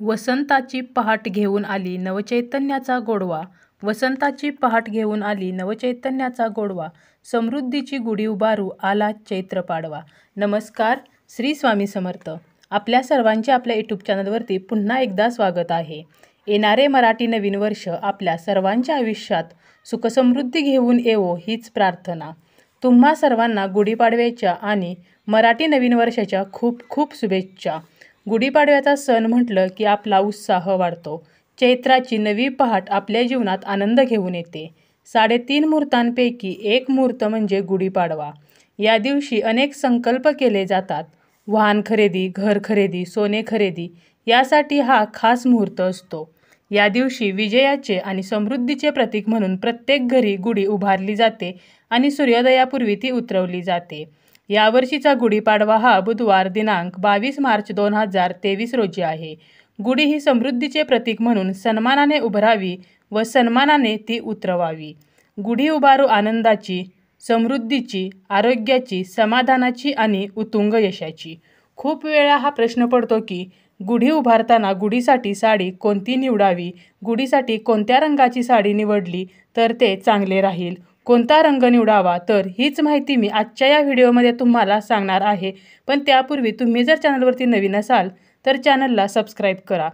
वसंताची पहाट घेऊन आली नवचैतन्याचा गोडवा. वसंताची पहाट घेऊन आली नवचैतन्याचा गोडवा. समृद्धीची गुढी उभारू आला चैत्र पाडवा. नमस्कार श्री स्वामी समर्थ. आपल्या सर्वांचे आपल्या यूट्यूब चॅनलवरती पुन्हा एकदा स्वागत आहे. येणारे मराठी नवीन वर्ष आपल्या सर्वांच्या आयुष्यात सुखसमृद्धी घेऊन येवो हीच प्रार्थना. तुम्हा सर्वांना गुढीपाडव्याच्या आणि मराठी नवीन वर्षाच्या खूप खूप शुभेच्छा. गुढीपाडव्याचा सण म्हटलं की आपला उत्साह वाढतो. चैत्राची नवी पहाट आपल्या जीवनात आनंद घेऊन येते. साडेतीन मुहूर्तांपैकी एक मुहूर्त म्हणजे गुढीपाडवा. या दिवशी अनेक संकल्प केले जातात. वाहन खरेदी घर खरेदी सोने खरेदी यासाठी हा खास मुहूर्त असतो. या दिवशी विजयाचे आणि समृद्धीचे प्रतीक म्हणून प्रत्येक घरी गुढी उभारली जाते आणि सूर्योदयापूर्वी ती उतरवली जाते. यावर्षीचा गुढीपाडवा हा बुधवार दिनांक बावीस मार्च दोन हजार तेवीस रोजी आहे. गुढी ही समृद्धीचे प्रतीक म्हणून सन्मानाने उभरावी व सन्मानाने ती उतरवावी. गुढी उभारू आनंदाची समृद्धीची आरोग्याची समाधानाची आणि उतुंग यशाची. खूप वेळा हा प्रश्न पडतो की गुढी उभारताना गुढीसाठी साडी कोणती निवडावी? गुढीसाठी कोणत्या रंगाची साडी निवडली? तर ते चांगले राहील. कोणता रंग निवडावा तर हीच माहिती मी आजच्या या व्हिडिओमध्ये तुम्हाला सांगणार आहे. पण त्यापूर्वी तुम्ही जर चॅनलवरती नवीन असाल तर चॅनलला सबस्क्राईब करा.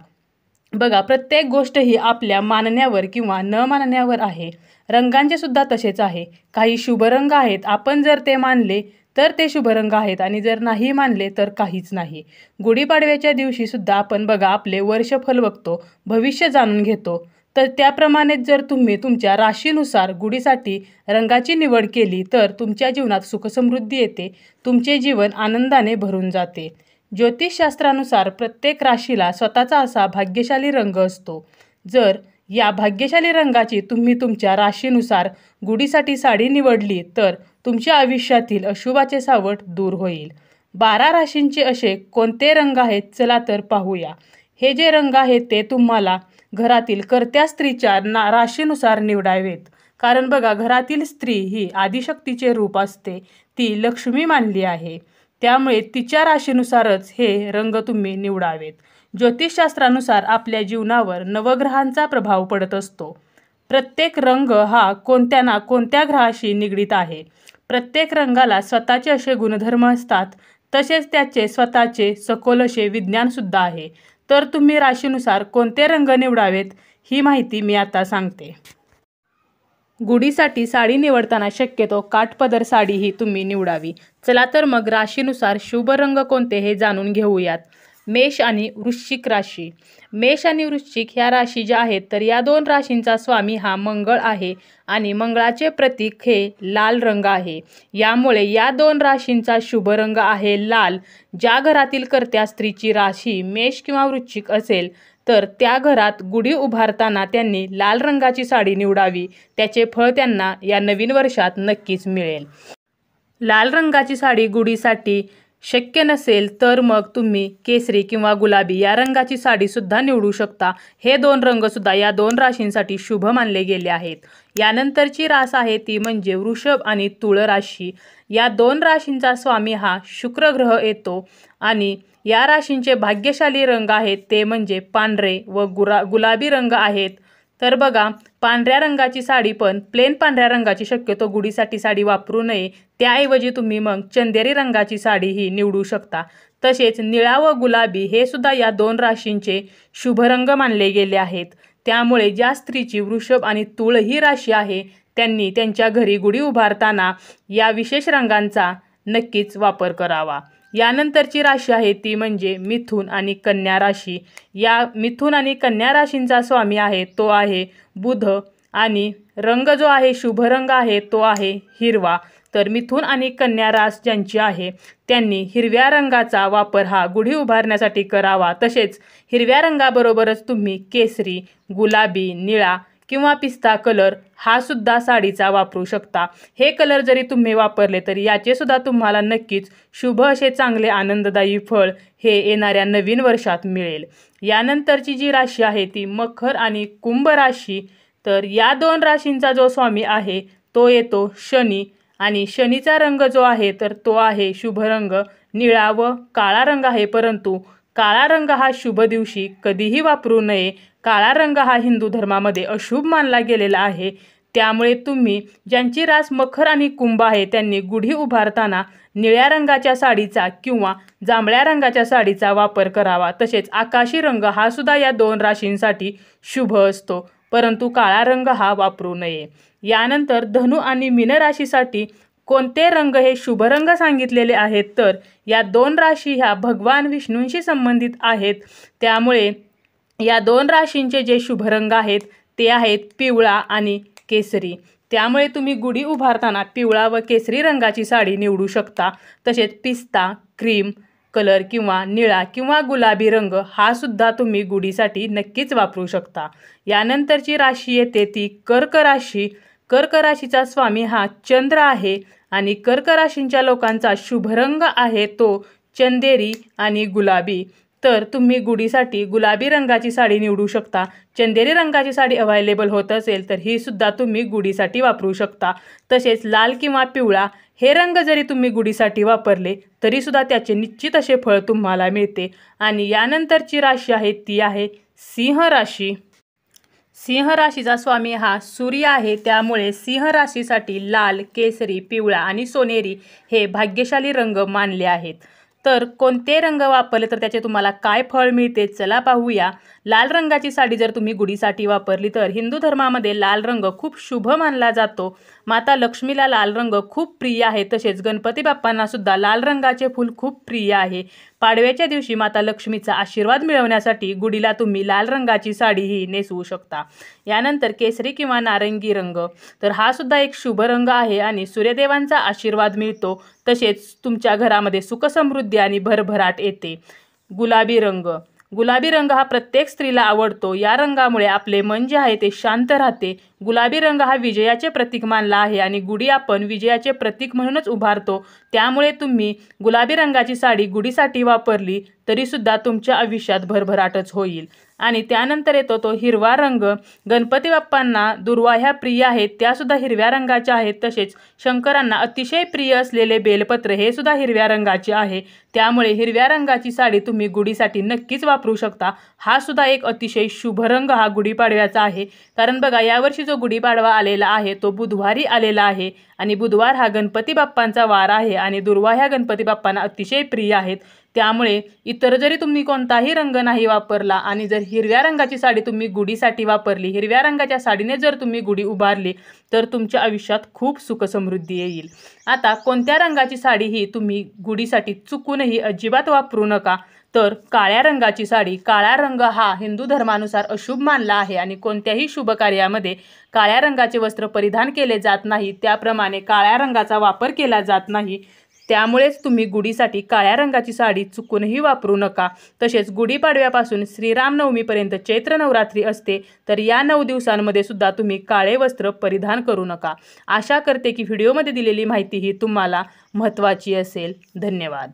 बघा प्रत्येक गोष्ट ही आपल्या मानण्यावर किंवा न मानण्यावर आहे. रंगांचे सुद्धा तसेच आहे. काही शुभ रंग आहेत आपण जर ते मानले तर ते शुभ रंग आहेत आणि जर नाही मानले तर काहीच नाही. गुढीपाडव्याच्या दिवशीसुद्धा आपण बघा आपले वर्षफल बघतो भविष्य जाणून घेतो. तर त्याप्रमाणेच जर तुम्ही तुमच्या राशीनुसार गुढीसाठी रंगाची निवड केली तर तुमच्या जीवनात सुखसमृद्धी येते. तुमचे जीवन आनंदाने भरून जाते. ज्योतिषशास्त्रानुसार प्रत्येक राशीला स्वतःचा असा भाग्यशाली रंग असतो. जर या भाग्यशाली रंगाची तुम्ही तुमच्या राशीनुसार गुढीसाठी साडी निवडली तर तुमच्या आयुष्यातील अशुभाचे सावट दूर होईल. बारा राशींचे असे कोणते रंग आहेत चला तर पाहूया. हे जे रंग आहेत ते तुम्हाला घरातील कर्त्या स्त्रीच्या ना राशीनुसार निवडावेत. कारण बघा घरातील स्त्री ही आदिशक्तीचे रूप असते. ती लक्ष्मी मानली आहे. त्यामुळे तिच्या राशीनुसारच हे रंग तुम्ही निवडावेत. ज्योतिषशास्त्रानुसार आपल्या जीवनावर नवग्रहांचा प्रभाव पडत असतो. प्रत्येक रंग हा कोणत्या ना कोणत्या ग्रहाशी निगडीत आहे. प्रत्येक रंगाला स्वतःचे असे गुणधर्म असतात. तसेच त्याचे स्वतःचे सखोल असे विज्ञानसुद्धा आहे. तर तुम्ही राशीनुसार कोणते रंग निवडावेत ही माहिती मी आता सांगते. गुढीसाठी साडी निवडताना शक्यतो काठपदर साडी ही तुम्ही निवडावी. चला तर मग राशीनुसार शुभ रंग कोणते हे जाणून घेऊयात. मेष आणि वृश्चिक राशी. मेष आणि वृश्चिक ह्या राशी ज्या आहेत तर या दोन राशींचा स्वामी हा मंगळ आहे आणि मंगळाचे प्रतीक हे लाल रंग आहे. यामुळे या दोन राशींचा शुभ रंग आहे लाल. ज्या घरातील कर्त्या स्त्रीची राशी मेष किंवा वृश्चिक असेल तर त्या घरात गुढी उभारताना त्यांनी लाल रंगाची साडी निवडावी. त्याचे फळ त्यांना या नवीन वर्षात नक्कीच मिळेल. लाल रंगाची साडी गुढीसाठी शक्य नसेल तर मग तुम्ही केसरी किंवा गुलाबी या रंगाची साडीसुद्धा निवडू शकता. हे दोन रंगसुद्धा या दोन राशींसाठी शुभ मानले गेले आहेत. यानंतरची रास आहे ती म्हणजे वृषभ आणि तुळ राशी. या दोन राशींचा स्वामी हा शुक्र ग्रह येतो आणि या राशींचे भाग्यशाली रंग आहेत ते म्हणजे पांढरे व गुरा गुलाबी रंग आहेत. तर बघा पांढऱ्या रंगाची साडी पण प्लेन पांढऱ्या रंगाची शक्यतो गुढीसाठी साडी वापरू नये. त्याऐवजी तुम्ही मग चंदेरी रंगाची साडी ही निवडू शकता. तसेच निळा व गुलाबी हे सुद्धा या दोन राशींचे शुभ रंग मानले गेले आहेत. त्यामुळे ज्या स्त्रीची वृषभ आणि तुळ ही राशी आहे त्यांनी त्यांच्या घरी गुढी उभारताना या विशेष रंगांचा नक्कीच वापर करावा. यानंतरची राशी आहे ती म्हणजे मिथून आणि कन्या राशी. या मिथून आणि कन्या राशींचा स्वामी आहे तो आहे बुध आणि रंग जो आहे शुभ रंग आहे तो आहे हिरवा. तर मिथून आणि कन्या रास ज्यांची आहे त्यांनी हिरव्या रंगाचा वापर हा गुढी उभारण्यासाठी करावा. तसेच हिरव्या रंगाबरोबरच तुम्ही केसरी गुलाबी निळा किंवा पिस्ता कलर हा सुद्धा साडीचा वापरू शकता. हे कलर जरी तुम्ही वापरले तरी याचे सुद्धा तुम्हाला नक्कीच शुभ असे चांगले आनंददायी फळ हे येणाऱ्या नवीन वर्षात मिळेल. यानंतरची जी राशी आहे ती मखर आणि कुंभ राशी. तर या दोन राशींचा जो स्वामी आहे तो येतो शनी आणि शनीचा रंग जो आहे तर तो आहे शुभ रंग. निळा व काळा रंग आहे परंतु काळा रंग हा शुभ दिवशी कधीही वापरू नये. काळा रंग हा हिंदू धर्मामध्ये अशुभ मानला गेलेला आहे. त्यामुळे तुम्ही ज्यांची रास मखर आणि कुंभ आहे त्यांनी गुढी उभारताना निळ्या रंगाच्या साडीचा किंवा जांभळ्या रंगाच्या साडीचा वापर करावा. तसेच आकाशी रंग हा सुद्धा या दोन राशींसाठी शुभ असतो. परंतु काळा रंग हा वापरू नये. यानंतर धनु आणि मीन राशीसाठी कोणते रंग हे शुभ रंग सांगितलेले आहेत? तर या दोन राशी ह्या भगवान विष्णूंशी संबंधित आहेत. त्यामुळे या दोन राशींचे जे शुभरंग आहेत ते आहेत पिवळा आणि केसरी. त्यामुळे तुम्ही गुढी उभारताना पिवळा व केसरी रंगाची साडी निवडू शकता. तसेच पिस्ता क्रीम कलर किंवा निळा किंवा गुलाबी रंग हा सुद्धा तुम्ही गुढीसाठी नक्कीच वापरू शकता. यानंतरची राशी येते ती कर्क राशी. कर्क राशीचा स्वामी हा चंद्र आहे आणि कर्क राशींच्या लोकांचा शुभरंग आहे तो चंदेरी आणि गुलाबी. तर तुम्ही गुढीसाठी गुलाबी रंगाची साडी निवडू शकता. चंदेरी रंगाची साडी अवायलेबल होत असेल तर ही सुद्धा तुम्ही गुढीसाठी वापरू शकता. तसेच लाल किंवा पिवळा हे रंग जरी तुम्ही गुढीसाठी वापरले तरीसुद्धा त्याचे निश्चित असे फळ तुम्हाला मिळते. आणि यानंतरची राशी आहे ती आहे सिंह राशी. सिंह राशीचा स्वामी हा सूर्य आहे त्यामुळे सिंह राशीसाठी लाल केसरी पिवळा आणि सोनेरी हे भाग्यशाली रंग मानले आहेत. तर कोणते रंग वापरले तर त्याचे तुम्हाला काय फळ मिळते चला पाहूया. लाल रंगाची साडी जर तुम्ही गुढीसाठी वापरली तर हिंदू धर्मामध्ये लाल रंग खूप शुभ मानला जातो. माता लक्ष्मीला लाल रंग खूप प्रिय आहे. तसेच गणपती बाप्पांना सुद्धा लाल रंगाचे फूल खूप प्रिय आहे. पाडव्याच्या दिवशी माता लक्ष्मीचा आशीर्वाद मिळवण्यासाठी गुढीला तुम्ही लाल रंगाची साडीही नेसवू शकता. यानंतर केसरी किंवा नारंगी रंग. तर हा सुद्धा एक शुभ रंग आहे आणि सूर्यदेवांचा आशीर्वाद मिळतो. तसेच तुमच्या घरामध्ये सुखसमृद्धी आणि भरभराट येते. गुलाबी रंग. गुलाबी रंग हा प्रत्येक स्त्रीला आवडतो. या रंगामुळे आपले मन जे आहे ते शांत राहते. गुलाबी रंग हा विजयाचे प्रतीक मानला आहे आणि गुढी आपण विजयाचे प्रतीक म्हणूनच उभारतो. त्यामुळे तुम्ही गुलाबी रंगाची साडी गुढीसाठी वापरली तरीसुद्धा तुमच्या आयुष्यात भरभराटच होईल. आणि त्यानंतर येतो तो हिरवा रंग. गणपती बाप्पांना दुर्वा ह्या प्रिय आहेत त्यासुद्धा हिरव्या रंगाच्या आहेत. तसेच शंकरांना अतिशय प्रिय असलेले बेलपत्र हे सुद्धा हिरव्या रंगाचे आहे. त्यामुळे हिरव्या रंगाची साडी तुम्ही गुढीसाठी नक्कीच वापरू शकता. हा सुद्धा एक अतिशय शुभ रंग हा गुढीपाडव्याचा आहे. कारण बघा यावर्षी जो गुढीपाडवा आलेला आहे तो बुधवारी आलेला आहे. आणि बुधवार हा गणपती बाप्पांचा वार आहे आणि दुर्वा ह्या गणपती बाप्पांना अतिशय प्रिय आहेत. त्यामुळे इतर जरी तुम्ही कोणताही रंग नाही वापरला आणि जर हिरव्या रंगाची साडी तुम्ही गुढीसाठी वापरली हिरव्या रंगाच्या साडीने जर तुम्ही गुढी उभारली तर तुमच्या आयुष्यात खूप सुखसमृद्धी येईल. आता कोणत्या रंगाची साडी ही तुम्ही गुढीसाठी चुकूनही अजिबात वापरू नका तर काळ्या रंगाची साडी काळा रंग हा हिंदू धर्मानुसार अशुभ मानला आहे आणि कोणत्याही शुभ कार्यामध्ये काळ्या रंगाचे वस्त्र परिधान केले जात नाही त्याप्रमाणे काळ्या रंगाचा वापर केला जात नाही. त्यामुळेच तुम्ही गुढीसाठी काळ्या रंगाची साडी चुकूनही वापरू नका. तसेच गुढीपाडव्यापासून श्रीरामनवमीपर्यंत चैत्र नवरात्री असते तर या नऊ दिवसांमध्ये सुद्धा तुम्ही काळे वस्त्र परिधान करू नका. आशा करते की व्हिडिओमध्ये दिलेली माहिती ही तुम्हाला महत्त्वाची असेल. धन्यवाद.